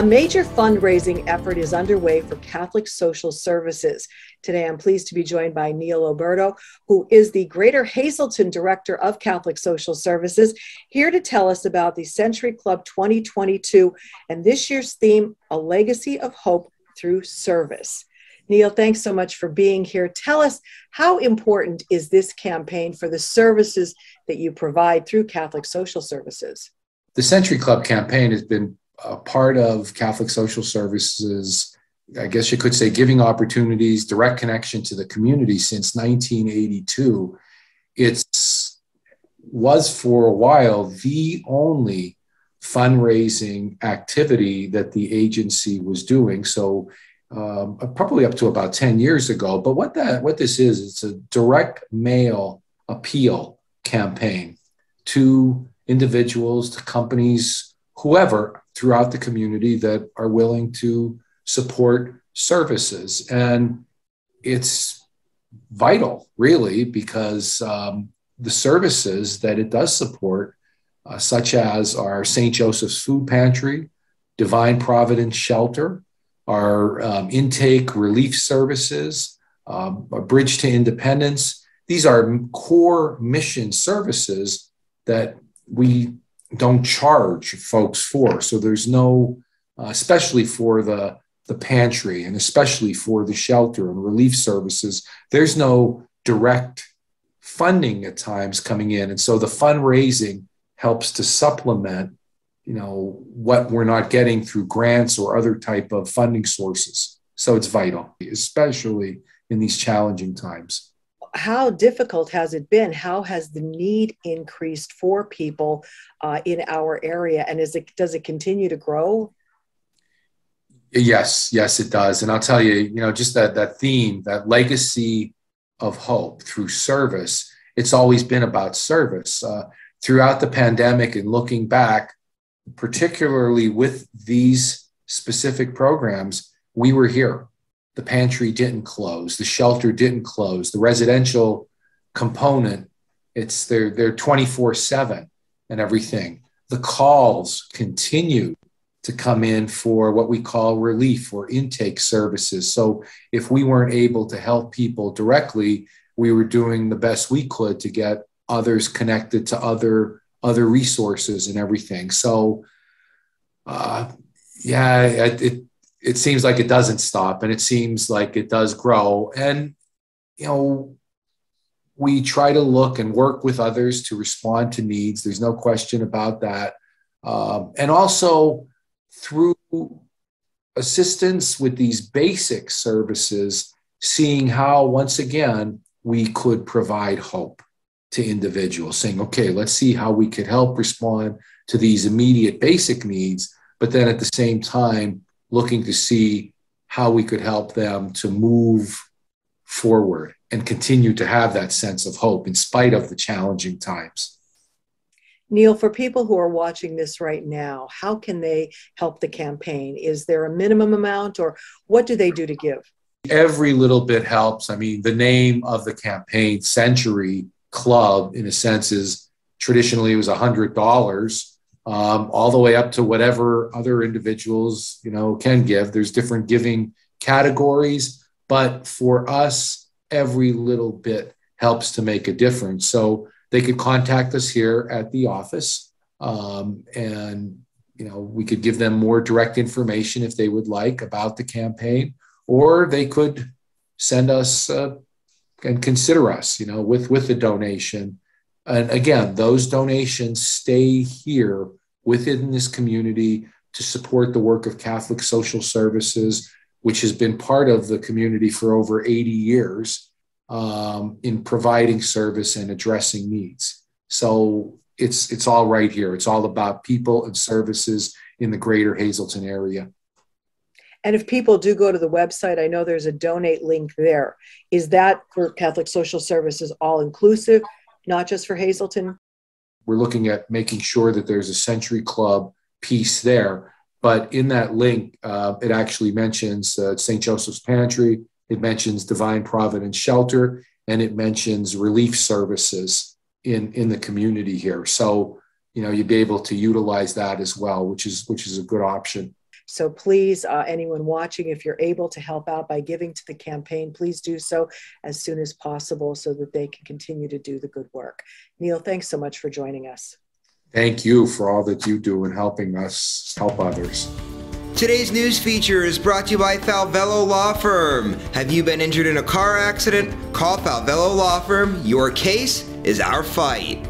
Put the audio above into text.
A major fundraising effort is underway for Catholic Social Services. Today, I'm pleased to be joined by Neil Oberto, who is the Greater Hazleton Director of Catholic Social Services, here to tell us about the Century Club 2022 and this year's theme, A Legacy of Hope Through Service. Neil, thanks so much for being here. Tell us how important is this campaign for the services that you provide through Catholic Social Services? The Century Club campaign has been a part of Catholic Social Services, I guess you could say, giving opportunities, direct connection to the community since 1982. It's was for a while the only fundraising activity that the agency was doing. So um, probably up to about 10 years ago. But what that what this is, it's a direct mail appeal campaign to individuals, to companies, whoever throughout the community that are willing to support services. And it's vital, really, because um, the services that it does support, uh, such as our St. Joseph's Food Pantry, Divine Providence Shelter, our um, intake relief services, um, a Bridge to Independence, these are core mission services that we don't charge folks for. So there's no, uh, especially for the the pantry and especially for the shelter and relief services, there's no direct funding at times coming in, and so the fundraising helps to supplement, you know, what we're not getting through grants or other type of funding sources. So it's vital, especially in these challenging times how difficult has it been? How has the need increased for people uh, in our area, and is it does it continue to grow? Yes, yes, it does. And I'll tell you, you know, just that that theme, that legacy of hope through service. It's always been about service. Uh, throughout the pandemic and looking back, particularly with these specific programs, we were here the pantry didn't close, the shelter didn't close, the residential component, it's they're they're 24-7 and everything. The calls continue to come in for what we call relief or intake services. So if we weren't able to help people directly, we were doing the best we could to get others connected to other other resources and everything. So uh, yeah, it, it it seems like it doesn't stop and it seems like it does grow. And, you know, we try to look and work with others to respond to needs. There's no question about that. Um, and also through assistance with these basic services, seeing how, once again, we could provide hope to individuals, saying, okay, let's see how we could help respond to these immediate basic needs. But then at the same time, looking to see how we could help them to move forward and continue to have that sense of hope in spite of the challenging times. Neil, for people who are watching this right now, how can they help the campaign? Is there a minimum amount or what do they do to give? Every little bit helps. I mean, the name of the campaign, Century Club, in a sense, is traditionally it was $100 um, all the way up to whatever other individuals you know can give. There's different giving categories, but for us, every little bit helps to make a difference. So they could contact us here at the office, um, and you know we could give them more direct information if they would like about the campaign, or they could send us uh, and consider us, you know, with with the donation and again, those donations stay here within this community to support the work of Catholic Social Services, which has been part of the community for over 80 years um, in providing service and addressing needs. So it's it's all right here. It's all about people and services in the greater Hazleton area. And if people do go to the website, I know there's a donate link there. Is that for Catholic Social Services all inclusive? not just for Hazleton? We're looking at making sure that there's a Century Club piece there. But in that link, uh, it actually mentions uh, St. Joseph's Pantry, it mentions Divine Providence Shelter, and it mentions relief services in, in the community here. So, you know, you'd be able to utilize that as well, which is which is a good option. So please, uh, anyone watching, if you're able to help out by giving to the campaign, please do so as soon as possible so that they can continue to do the good work. Neil, thanks so much for joining us. Thank you for all that you do in helping us help others. Today's news feature is brought to you by Falvello Law Firm. Have you been injured in a car accident? Call Falvello Law Firm. Your case is our fight.